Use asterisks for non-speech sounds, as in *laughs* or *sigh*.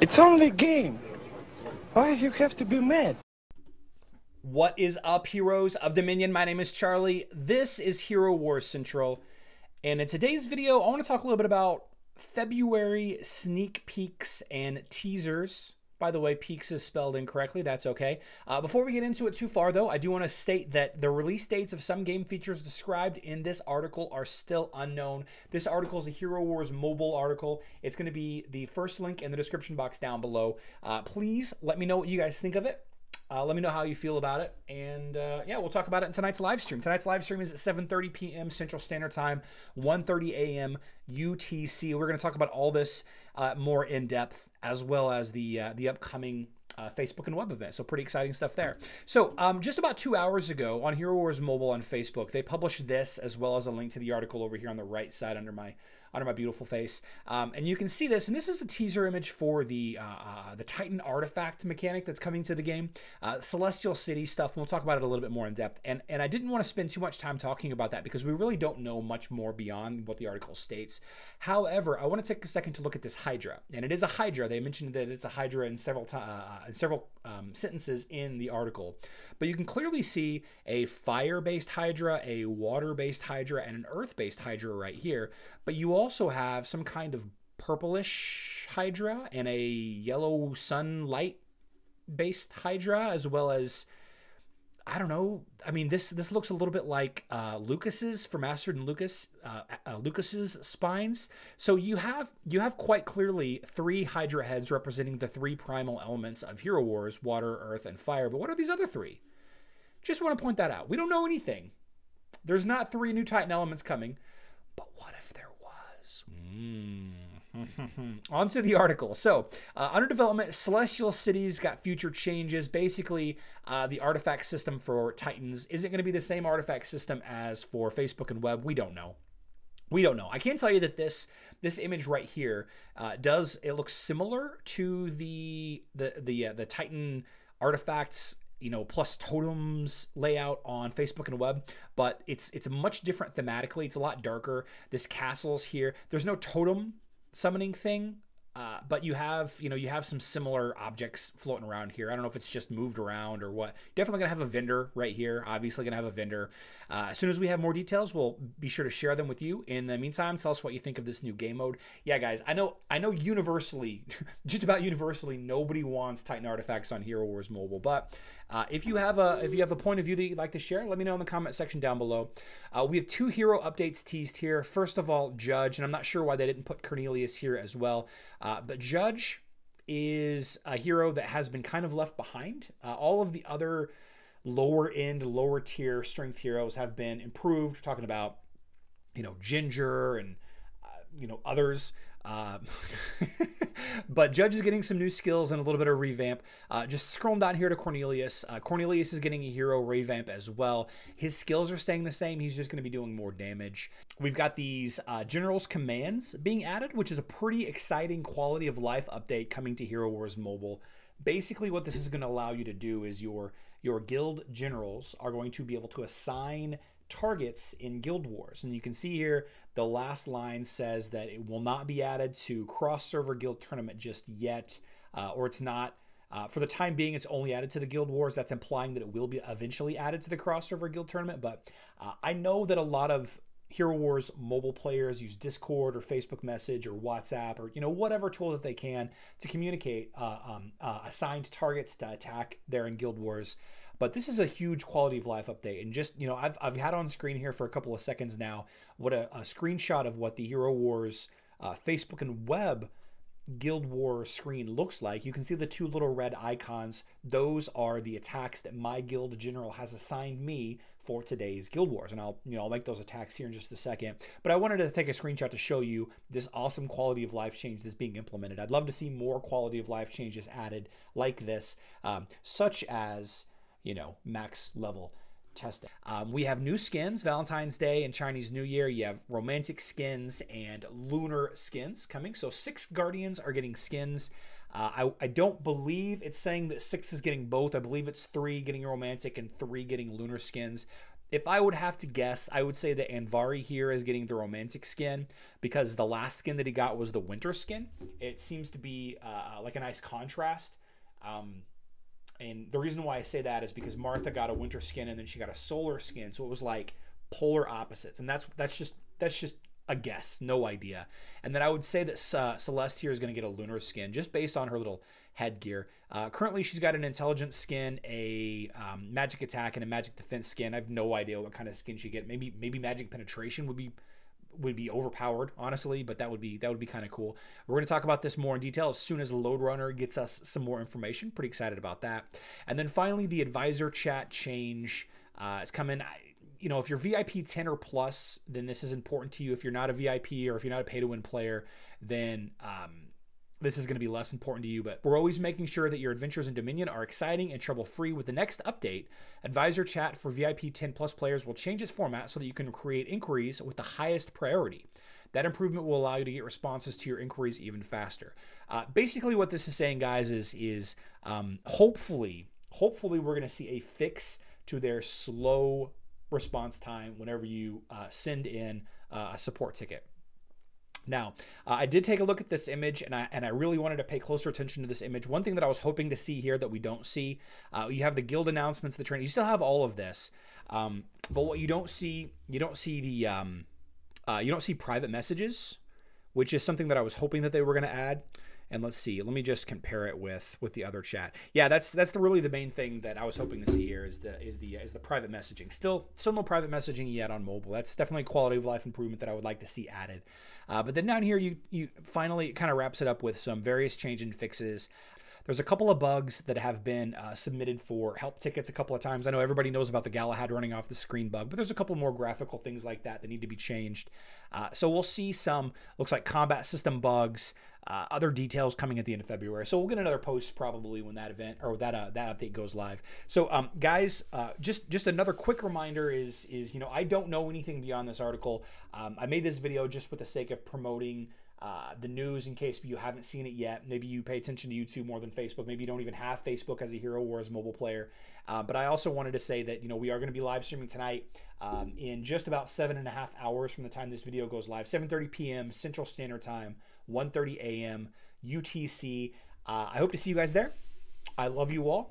It's only a game. Why you have to be mad? What is up, heroes of Dominion? My name is Charlie. This is Hero Wars Central. And in today's video, I want to talk a little bit about February sneak peeks and teasers by the way, Peaks is spelled incorrectly. That's okay. Uh, before we get into it too far, though, I do want to state that the release dates of some game features described in this article are still unknown. This article is a Hero Wars mobile article. It's going to be the first link in the description box down below. Uh, please let me know what you guys think of it. Uh, let me know how you feel about it, and uh, yeah, we'll talk about it in tonight's live stream. Tonight's live stream is at 7:30 p.m. Central Standard Time, 1:30 a.m. UTC. We're going to talk about all this uh, more in depth, as well as the uh, the upcoming uh, Facebook and web event. So pretty exciting stuff there. So um, just about two hours ago on Hero Wars Mobile on Facebook, they published this as well as a link to the article over here on the right side under my under my beautiful face. Um, and you can see this, and this is a teaser image for the uh, uh, the Titan artifact mechanic that's coming to the game. Uh, Celestial City stuff, we'll talk about it a little bit more in depth. And, and I didn't want to spend too much time talking about that because we really don't know much more beyond what the article states. However, I want to take a second to look at this Hydra. And it is a Hydra. They mentioned that it's a Hydra in several, uh, in several um, sentences in the article. But you can clearly see a fire-based Hydra, a water-based Hydra, and an earth-based Hydra right here. But you also have some kind of purplish Hydra and a yellow sunlight-based Hydra, as well as I don't know. I mean, this this looks a little bit like uh, Lucas's for Master and Lucas, uh, uh, Lucas's spines. So you have you have quite clearly three Hydra heads representing the three primal elements of Hero Wars: water, earth, and fire. But what are these other three? Just want to point that out. We don't know anything. There's not three new Titan elements coming, but what if there was? Mm. *laughs* On to the article. So, uh, under development, Celestial Cities got future changes. Basically, uh, the artifact system for Titans isn't going to be the same artifact system as for Facebook and web. We don't know. We don't know. I can tell you that this this image right here uh, does it looks similar to the the the uh, the Titan artifacts you know plus totems layout on Facebook and web, but it's it's much different thematically. It's a lot darker. This castle's here. There's no totem summoning thing uh, but you have, you know, you have some similar objects floating around here. I don't know if it's just moved around or what. Definitely gonna have a vendor right here. Obviously gonna have a vendor. Uh, as soon as we have more details, we'll be sure to share them with you. In the meantime, tell us what you think of this new game mode. Yeah, guys, I know, I know, universally, *laughs* just about universally, nobody wants Titan artifacts on Hero Wars Mobile. But uh, if you have a, if you have a point of view that you'd like to share, let me know in the comment section down below. Uh, we have two hero updates teased here. First of all, Judge, and I'm not sure why they didn't put Cornelius here as well. Uh, but Judge is a hero that has been kind of left behind. Uh, all of the other lower end, lower tier strength heroes have been improved. We're talking about, you know, Ginger and, uh, you know, others. Uh, *laughs* *laughs* but Judge is getting some new skills and a little bit of revamp. Uh, just scrolling down here to Cornelius. Uh, Cornelius is getting a hero revamp as well. His skills are staying the same. He's just going to be doing more damage. We've got these uh, General's Commands being added, which is a pretty exciting quality of life update coming to Hero Wars Mobile. Basically, what this is going to allow you to do is your your guild generals are going to be able to assign targets in Guild Wars. And you can see here the last line says that it will not be added to cross server guild tournament just yet, uh, or it's not. Uh, for the time being, it's only added to the Guild Wars. That's implying that it will be eventually added to the cross server guild tournament. But uh, I know that a lot of Hero Wars mobile players use Discord or Facebook Message or WhatsApp or you know whatever tool that they can to communicate uh, um, uh, assigned targets to attack there in Guild Wars. But this is a huge quality of life update. And just, you know, I've, I've had on screen here for a couple of seconds now what a, a screenshot of what the Hero Wars uh, Facebook and web Guild War screen looks like. You can see the two little red icons. Those are the attacks that my guild general has assigned me for today's Guild Wars. And I'll, you know, I'll make those attacks here in just a second. But I wanted to take a screenshot to show you this awesome quality of life change that's being implemented. I'd love to see more quality of life changes added like this, um, such as you know, max level testing. Um, we have new skins, Valentine's Day and Chinese New Year. You have romantic skins and lunar skins coming. So six Guardians are getting skins. Uh, I, I don't believe it's saying that six is getting both. I believe it's three getting romantic and three getting lunar skins. if I would have to guess, I would say that Andvari here is getting the romantic skin because the last skin that he got was the winter skin. It seems to be uh, like a nice contrast. Um, and the reason why I say that is because Martha got a winter skin and then she got a solar skin, so it was like polar opposites, and that's that's just that's just a guess, no idea. And then I would say that uh, Celeste here is going to get a lunar skin just based on her little headgear. Uh, currently, she's got an intelligence skin, a um, magic attack, and a magic defense skin. I have no idea what kind of skin she get. Maybe maybe magic penetration would be would be overpowered, honestly, but that would be that would be kind of cool. We're going to talk about this more in detail as soon as Load Runner gets us some more information. Pretty excited about that. And then finally, the advisor chat change uh, is coming. You know, if you're VIP 10 or plus, then this is important to you. If you're not a VIP or if you're not a pay to win player, then um, this is going to be less important to you. But we're always making sure that your adventures in Dominion are exciting and trouble free. With the next update, Advisor Chat for VIP 10 plus players will change its format so that you can create inquiries with the highest priority. That improvement will allow you to get responses to your inquiries even faster. Uh, basically, what this is saying, guys, is is um, hopefully, hopefully, we're going to see a fix to their slow response time whenever you uh, send in uh, a support ticket. Now, uh, I did take a look at this image, and I and I really wanted to pay closer attention to this image. One thing that I was hoping to see here that we don't see, uh, you have the guild announcements, the training. You still have all of this, um, but what you don't see, you don't see the, um, uh, you don't see private messages, which is something that I was hoping that they were going to add and let's see let me just compare it with with the other chat. Yeah that's that's the really the main thing that i was hoping to see here is the is the is the private messaging. Still still no private messaging yet on mobile. That's definitely a quality of life improvement that i would like to see added. Uh, but then down here you you finally kind of wraps it up with some various change and fixes there's a couple of bugs that have been uh, submitted for help tickets a couple of times. I know everybody knows about the Galahad running off the screen bug, but there's a couple more graphical things like that that need to be changed. Uh, so we'll see some, looks like combat system bugs, uh, other details coming at the end of February. So we'll get another post probably when that event or that uh, that update goes live. So um, guys, uh, just just another quick reminder is is you know I don't know anything beyond this article. Um, I made this video just with the sake of promoting. Uh, the news in case you haven't seen it yet. Maybe you pay attention to YouTube more than Facebook. Maybe you don't even have Facebook as a Hero or Wars mobile player. Uh, but I also wanted to say that you know we are going to be live streaming tonight um, in just about seven and a half hours from the time this video goes live, 7:30 p.m. Central Standard Time. 1.30 a.m. UTC. Uh, I hope to see you guys there. I love you all.